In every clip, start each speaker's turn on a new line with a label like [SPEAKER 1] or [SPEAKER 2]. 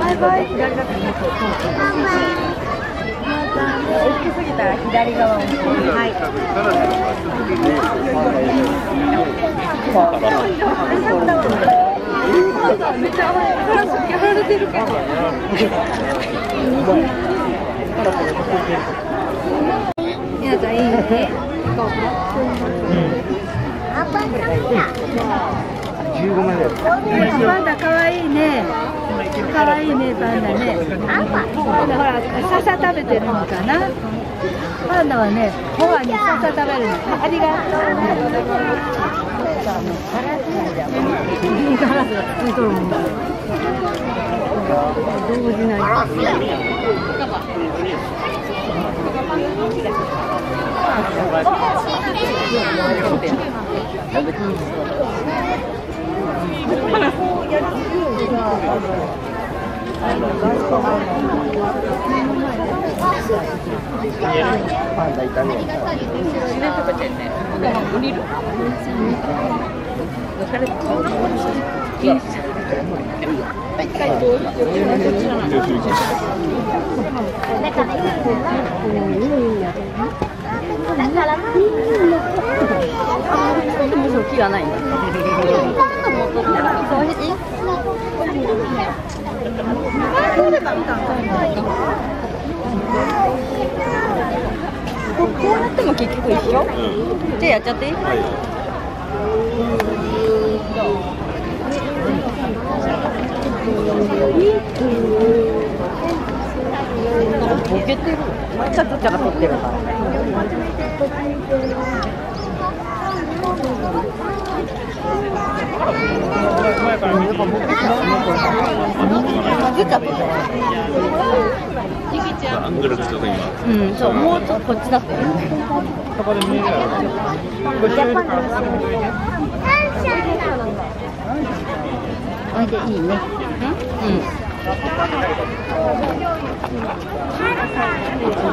[SPEAKER 1] バイバイ左側はいめっちゃカラスやられてるけどみなちゃんいいね。パンダかわいいねかわいいね。パンダね。パンダほら笹食べてるのかな？パンダはねホアに笹食べるの。ありがとう。ガラスがついとるもん。だ動じない食べてるんですか木がないんだここうやっても結局一緒、じゃあやっちゃって。いい、ボケてるまたちゃちゃが取ってるから
[SPEAKER 2] アングルがちょっと今
[SPEAKER 1] うん、そう、もうちょっとこっちだったよねそこで見えるやろ。おいでいいね。うん。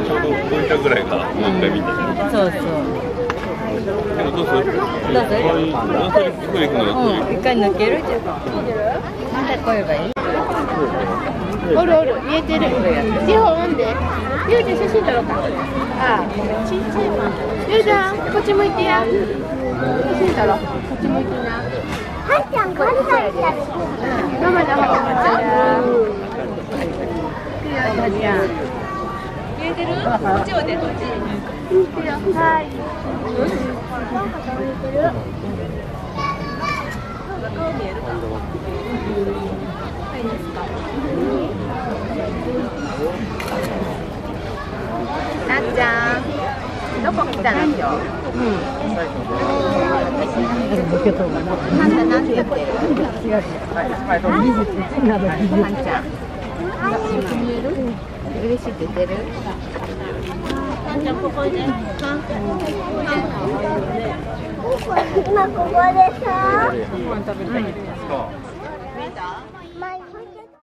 [SPEAKER 2] ちょうどこういったぐらいがもう一回見て
[SPEAKER 1] そう。そう。
[SPEAKER 2] けどどうする
[SPEAKER 1] どうする
[SPEAKER 2] どうするここ行くの
[SPEAKER 1] うん、一回抜けるじゃん。なんでこう。言えばいい
[SPEAKER 3] おるおる見えてる手を産んでゆう。ちゃん写真撮ろう。かああちっちゃいわゆう。ちゃんこっち向いてや写真撮ろう。こっち向いてなはっちゃんこれされてるママの方がちゃんはっちゃんこっちを出こっち見てるはい見えてる顔見えるかなっちゃん、どこ来たの今日？パンダなんて言ってる？パンちゃん。嬉しいって言ってる？今ここでさ。